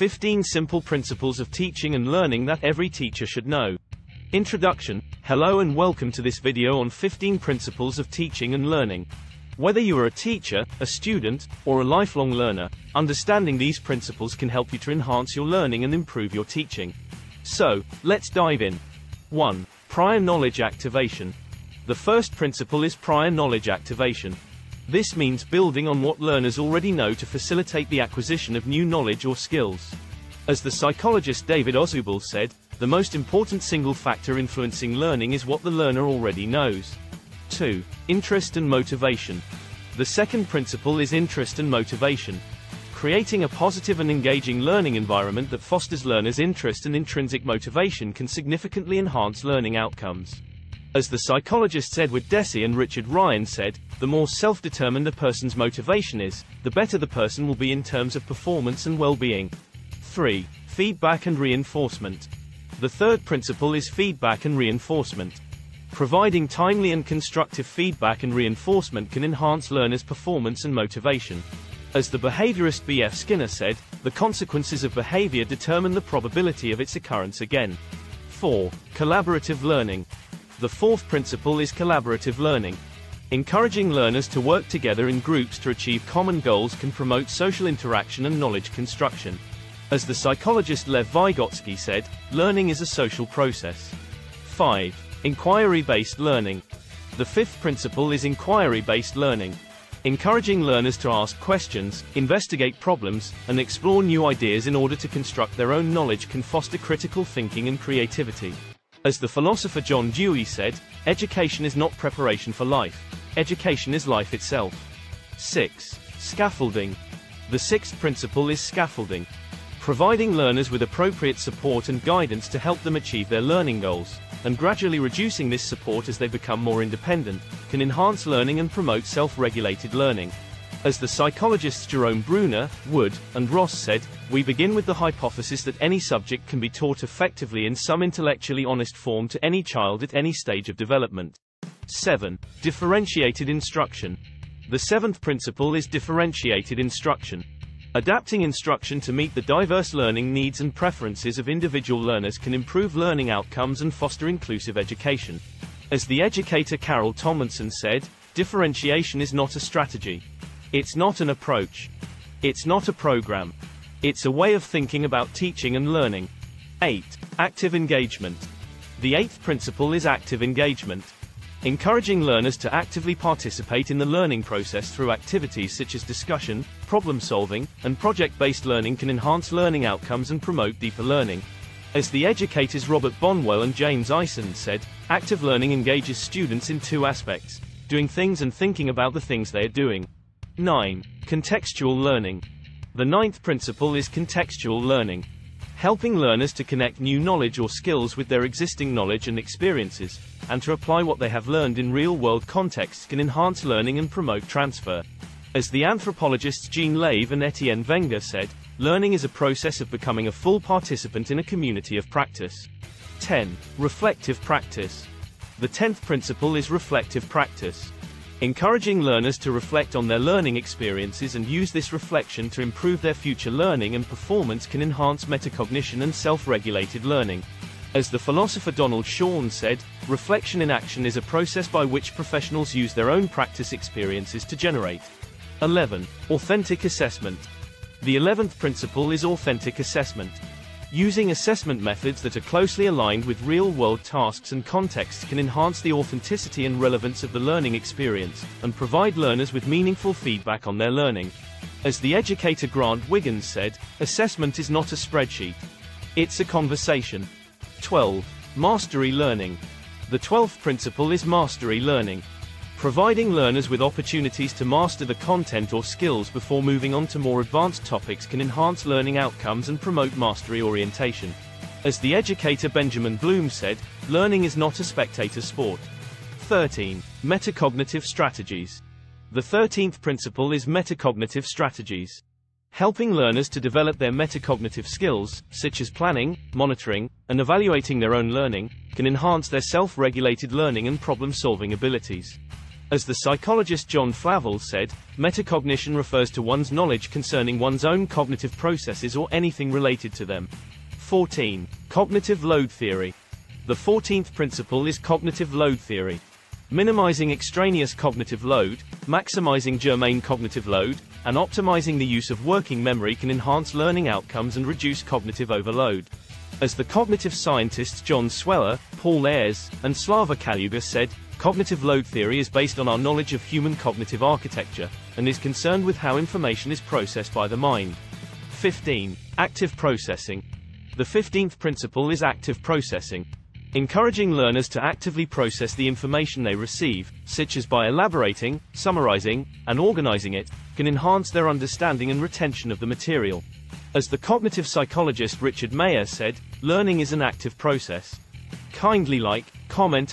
15 Simple Principles of Teaching and Learning that every teacher should know. Introduction. Hello and welcome to this video on 15 Principles of Teaching and Learning. Whether you are a teacher, a student, or a lifelong learner, understanding these principles can help you to enhance your learning and improve your teaching. So, let's dive in. 1. Prior knowledge activation. The first principle is prior knowledge activation. This means building on what learners already know to facilitate the acquisition of new knowledge or skills. As the psychologist David Ausubel said, the most important single factor influencing learning is what the learner already knows. 2. Interest and motivation. The second principle is interest and motivation. Creating a positive and engaging learning environment that fosters learners' interest and intrinsic motivation can significantly enhance learning outcomes. As the psychologists Edward Deci and Richard Ryan said, the more self-determined a person's motivation is, the better the person will be in terms of performance and well-being. 3. Feedback and reinforcement. The third principle is feedback and reinforcement. Providing timely and constructive feedback and reinforcement can enhance learners' performance and motivation. As the behaviorist B.F. Skinner said, the consequences of behavior determine the probability of its occurrence again. 4. Collaborative learning. The fourth principle is collaborative learning. Encouraging learners to work together in groups to achieve common goals can promote social interaction and knowledge construction. As the psychologist Lev Vygotsky said, learning is a social process. 5. Inquiry-based learning. The fifth principle is inquiry-based learning. Encouraging learners to ask questions, investigate problems, and explore new ideas in order to construct their own knowledge can foster critical thinking and creativity. As the philosopher John Dewey said, education is not preparation for life. Education is life itself. 6. Scaffolding. The sixth principle is scaffolding. Providing learners with appropriate support and guidance to help them achieve their learning goals, and gradually reducing this support as they become more independent, can enhance learning and promote self-regulated learning. As the psychologists Jerome Bruner, Wood, and Ross said, we begin with the hypothesis that any subject can be taught effectively in some intellectually honest form to any child at any stage of development. 7. Differentiated instruction. The seventh principle is differentiated instruction. Adapting instruction to meet the diverse learning needs and preferences of individual learners can improve learning outcomes and foster inclusive education. As the educator Carol Tomlinson said, differentiation is not a strategy. It's not an approach. It's not a program. It's a way of thinking about teaching and learning. 8. Active engagement. The eighth principle is active engagement. Encouraging learners to actively participate in the learning process through activities such as discussion, problem solving, and project-based learning can enhance learning outcomes and promote deeper learning. As the educators Robert Bonwell and James Eison said, active learning engages students in two aspects, doing things and thinking about the things they are doing. 9. Contextual learning. The ninth principle is contextual learning. Helping learners to connect new knowledge or skills with their existing knowledge and experiences, and to apply what they have learned in real-world contexts can enhance learning and promote transfer. As the anthropologists Jean Lave and Etienne Wenger said, learning is a process of becoming a full participant in a community of practice. 10. Reflective practice. The tenth principle is reflective practice. Encouraging learners to reflect on their learning experiences and use this reflection to improve their future learning and performance can enhance metacognition and self-regulated learning. As the philosopher Donald Schön said, reflection in action is a process by which professionals use their own practice experiences to generate. 11. Authentic assessment. The 11th principle is authentic assessment. Using assessment methods that are closely aligned with real-world tasks and contexts can enhance the authenticity and relevance of the learning experience, and provide learners with meaningful feedback on their learning. As the educator Grant Wiggins said, assessment is not a spreadsheet. It's a conversation. 12. Mastery learning. The 12th principle is mastery learning. Providing learners with opportunities to master the content or skills before moving on to more advanced topics can enhance learning outcomes and promote mastery orientation. As the educator Benjamin Bloom said, learning is not a spectator sport. 13. Metacognitive strategies. The 13th principle is metacognitive strategies. Helping learners to develop their metacognitive skills, such as planning, monitoring, and evaluating their own learning, can enhance their self-regulated learning and problem-solving abilities. As the psychologist John Flavell said, metacognition refers to one's knowledge concerning one's own cognitive processes or anything related to them. 14. Cognitive load theory. The 14th principle is cognitive load theory. Minimizing extraneous cognitive load, maximizing germane cognitive load, and optimizing the use of working memory can enhance learning outcomes and reduce cognitive overload. As the cognitive scientists John Sweller, Paul Ayres, and Slava Kalyuga said, cognitive load theory is based on our knowledge of human cognitive architecture, and is concerned with how information is processed by the mind. 15. Active processing. The 15th principle is active processing. Encouraging learners to actively process the information they receive, such as by elaborating, summarizing, and organizing it, can enhance their understanding and retention of the material. As the cognitive psychologist Richard Mayer said, learning is an active process. Kindly like, comment,